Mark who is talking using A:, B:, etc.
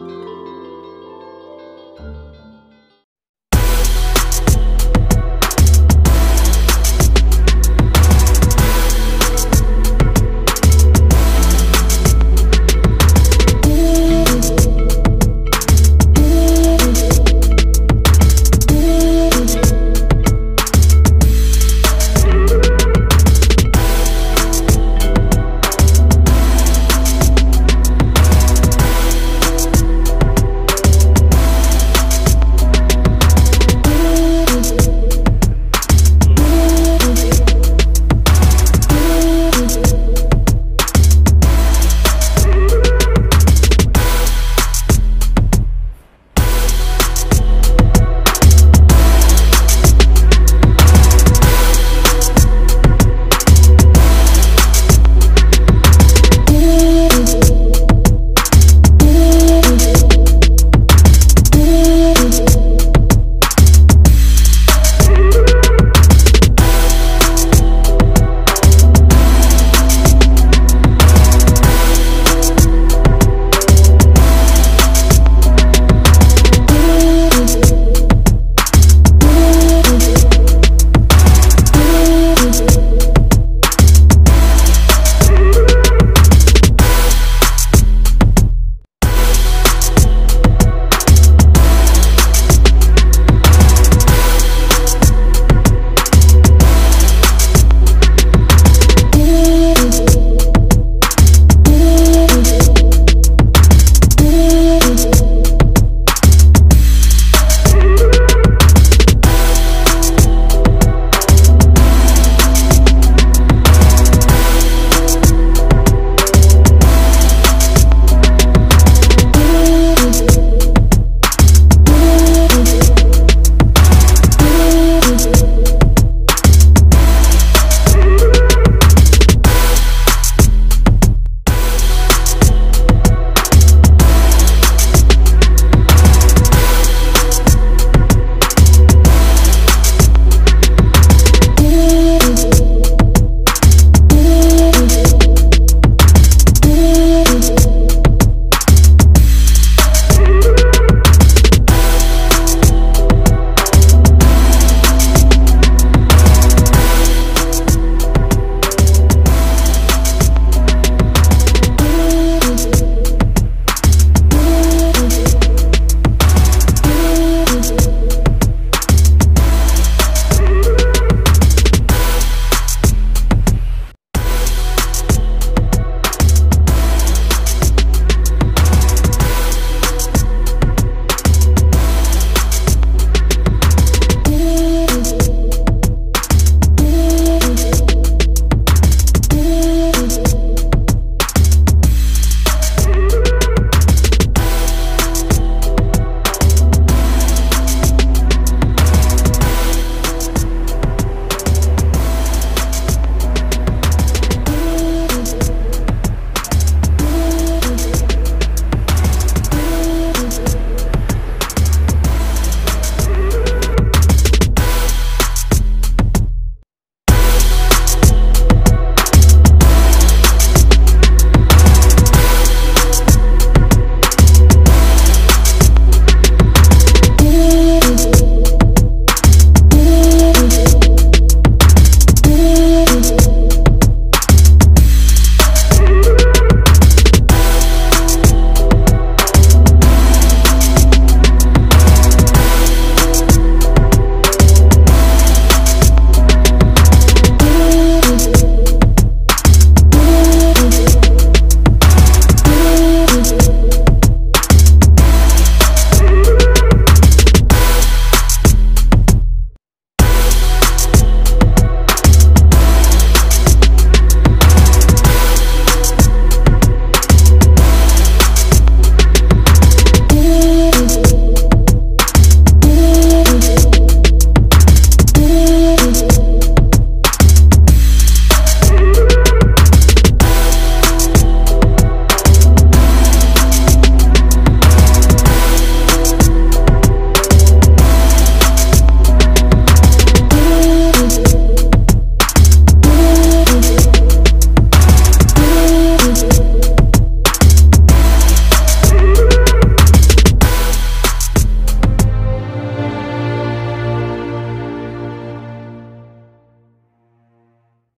A: Música